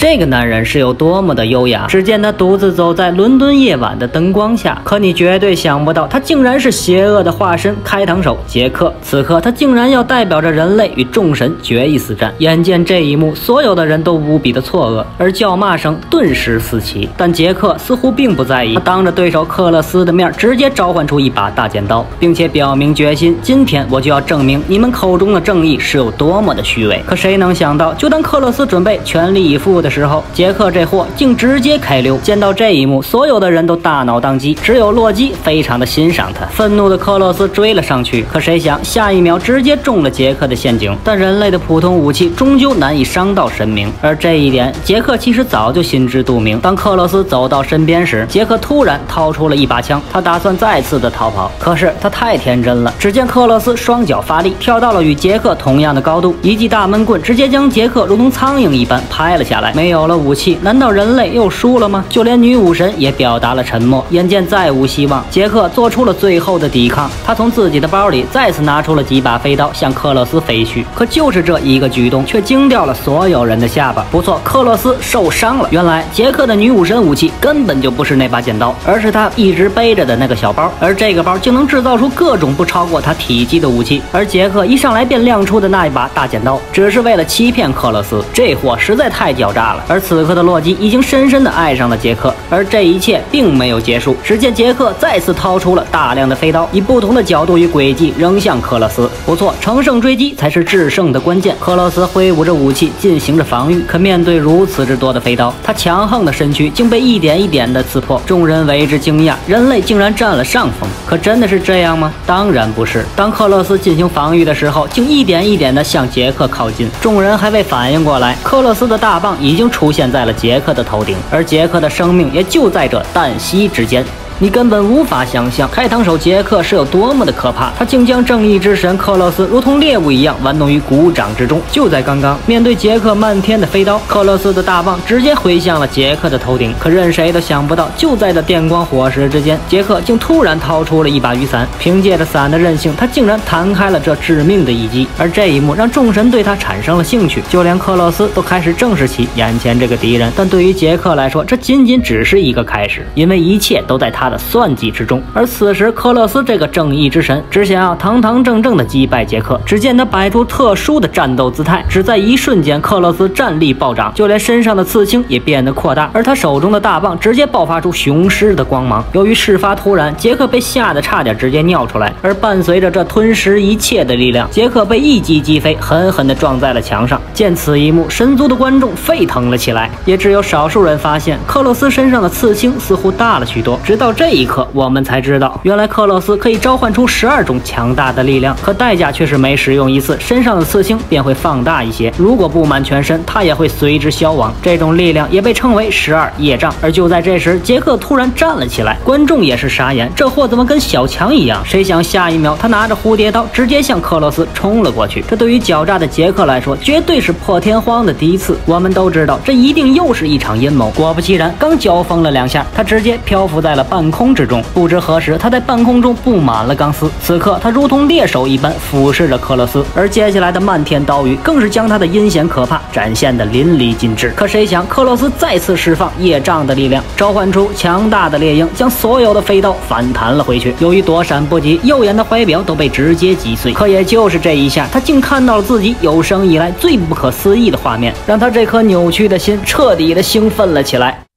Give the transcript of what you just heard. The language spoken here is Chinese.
这个男人是有多么的优雅。只见他独自走在伦敦夜晚的灯光下，可你绝对想不到，他竟然是邪恶的化身——开膛手杰克。此刻，他竟然要代表着人类与众神决一死战。眼见这一幕，所有的人都无比的错愕，而叫骂声顿时四起。但杰克似乎并不在意，他当着对手克勒斯的面，直接召唤出一把大剪刀，并且表明决心：今天我就要证明你们口中的正义是有多么的虚伪。可谁能想到，就当克勒斯准备全力以赴的时候，杰克这货竟直接开溜。见到这一幕，所有的人都大脑宕机，只有洛基非常的欣赏他。愤怒的克洛斯追了上去，可谁想下一秒直接中了杰克的陷阱。但人类的普通武器终究难以伤到神明，而这一点杰克其实早就心知肚明。当克洛斯走到身边时，杰克突然掏出了一把枪，他打算再次的逃跑。可是他太天真了，只见克洛斯双脚发力，跳到了与杰克同样的高度，一记大闷棍直接将杰克如同苍蝇一般拍了下来。没有了武器，难道人类又输了吗？就连女武神也表达了沉默。眼见再无希望，杰克做出了最后的抵抗。他从自己的包里再次拿出了几把飞刀，向克洛斯飞去。可就是这一个举动，却惊掉了所有人的下巴。不错，克洛斯受伤了。原来杰克的女武神武器根本就不是那把剪刀，而是他一直背着的那个小包。而这个包竟能制造出各种不超过他体积的武器。而杰克一上来便亮出的那一把大剪刀，只是为了欺骗克洛斯。这货实在太狡诈了。而此刻的洛基已经深深的爱上了杰克，而这一切并没有结束。只见杰克再次掏出了大量的飞刀，以不同的角度与轨迹扔向克洛斯。不错，乘胜追击才是制胜的关键。克洛斯挥舞着武器进行着防御，可面对如此之多的飞刀，他强横的身躯竟被一点一点的刺破。众人为之惊讶，人类竟然占了上风。可真的是这样吗？当然不是。当克洛斯进行防御的时候，竟一点一点的向杰克靠近。众人还未反应过来，克洛斯的大棒已经已经出现在了杰克的头顶，而杰克的生命也就在这旦夕之间。你根本无法想象开膛手杰克是有多么的可怕，他竟将正义之神克洛斯如同猎物一样玩弄于股掌之中。就在刚刚，面对杰克漫天的飞刀，克洛斯的大棒直接挥向了杰克的头顶。可任谁都想不到，就在这电光火石之间，杰克竟突然掏出了一把雨伞，凭借着伞的韧性，他竟然弹开了这致命的一击。而这一幕让众神对他产生了兴趣，就连克洛斯都开始正视起眼前这个敌人。但对于杰克来说，这仅仅只是一个开始，因为一切都在他。的算计之中，而此时克洛斯这个正义之神只想要堂堂正正的击败杰克。只见他摆出特殊的战斗姿态，只在一瞬间，克洛斯战力暴涨，就连身上的刺青也变得扩大，而他手中的大棒直接爆发出雄狮的光芒。由于事发突然，杰克被吓得差点直接尿出来，而伴随着这吞噬一切的力量，杰克被一击击飞，狠狠地撞在了墙上。见此一幕，神族的观众沸腾了起来，也只有少数人发现克洛斯身上的刺青似乎大了许多，直到。这一刻，我们才知道，原来克洛斯可以召唤出十二种强大的力量，可代价却是每使用一次，身上的刺青便会放大一些。如果布满全身，他也会随之消亡。这种力量也被称为十二业障。而就在这时，杰克突然站了起来，观众也是傻眼，这货怎么跟小强一样？谁想下一秒，他拿着蝴蝶刀直接向克洛斯冲了过去。这对于狡诈的杰克来说，绝对是破天荒的第一次。我们都知道，这一定又是一场阴谋。果不其然，刚交锋了两下，他直接漂浮在了半。空之中，不知何时，他在半空中布满了钢丝。此刻，他如同猎手一般俯视着克洛斯，而接下来的漫天刀雨更是将他的阴险可怕展现的淋漓尽致。可谁想，克洛斯再次释放业障的力量，召唤出强大的猎鹰，将所有的飞刀反弹了回去。由于躲闪不及，右眼的怀表都被直接击碎。可也就是这一下，他竟看到了自己有生以来最不可思议的画面，让他这颗扭曲的心彻底的兴奋了起来。